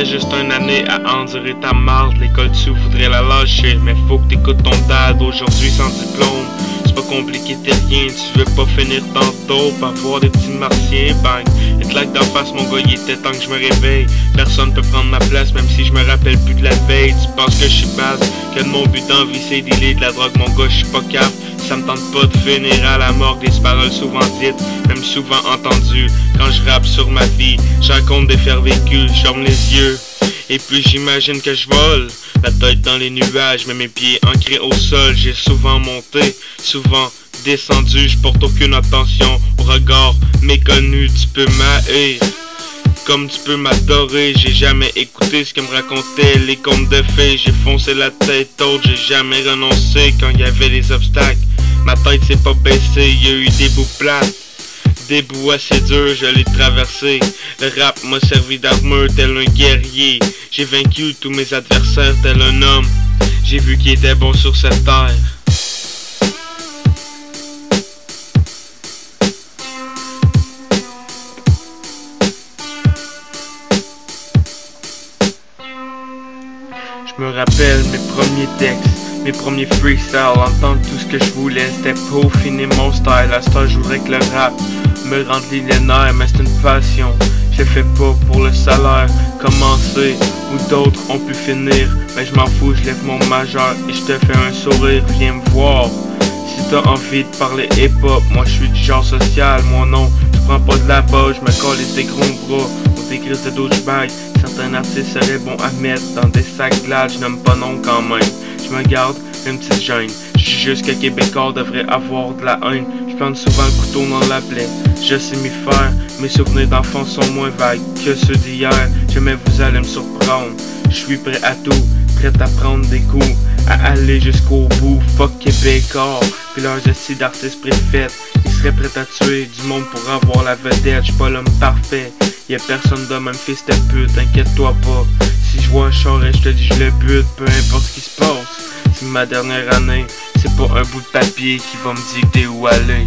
reste juste une année à endurer ta marde. L'école tu voudrais la lâcher, mais faut que t'écoutes ton dad aujourd'hui sans diplôme. C'est pas compliqué, t'es rien, tu veux pas finir tantôt, pas voir des petits martiens, bang. Et claque d'en face, mon gars, il était temps que je me réveille. Personne peut prendre ma place, même si je me rappelle plus de la veille. Tu penses que je suis base, que mon but d'envie c'est dealer de la drogue, mon gars, je suis pas cap. Ça me tente pas de finir à la mort des paroles souvent dites, même souvent entendues. Quand je rappe sur ma vie, je raconte des faits vécus, je les yeux. Et puis j'imagine que je vole, la tête dans les nuages, mais mes pieds ancrés au sol. J'ai souvent monté, souvent descendu, je porte aucune attention au regard méconnu. Tu peux m'haïr, comme tu peux m'adorer. J'ai jamais écouté ce que me racontaient les contes de fées. J'ai foncé la tête haute, j'ai jamais renoncé quand il y avait des obstacles. Ma tête s'est pas baissée, y a eu des bouts plates. Des bouts assez durs, je l'ai traversé. Le rap m'a servi d'armure tel un guerrier. J'ai vaincu tous mes adversaires tel un homme. J'ai vu qui était bon sur cette terre. Je me rappelle mes premiers textes mes premiers freestyles, entendre tout ce que je voulais, c'était peaufiner mon style. À ce temps, je voudrais que le rap me rende millénaire, mais c'est une passion. Je fais pas pour le salaire, commencer où d'autres ont pu finir. Mais je m'en fous, je lève mon majeur et je te fais un sourire, viens me voir. Si t'as envie de parler hip-hop, moi je suis du genre social, mon nom, je prends pas de la bas, je me colle des gros bras ou des grises de douchebag. Certains artistes seraient bons à mettre dans des sacs glades, je n'aime pas non quand même je me garde une petite gêne. Je juste que Québécois devrait avoir de la haine. Je souvent le couteau dans la plaie. Je sais m'y faire, mes souvenirs d'enfance sont moins vagues que ceux d'hier. Jamais vous allez me surprendre. Je suis prêt à tout, prêt à prendre des coups, à aller jusqu'au bout. Fuck Québécois, puis leurs essais d'artistes préfets. Ils seraient prêts à tuer du monde pour avoir la vedette. J'suis pas l'homme parfait. Y'a personne de même fils de pute, inquiète-toi pas. Si je vois un char et je te dis je le bute, peu importe ma dernière année, c'est pas un bout de papier qui va me dicter où aller.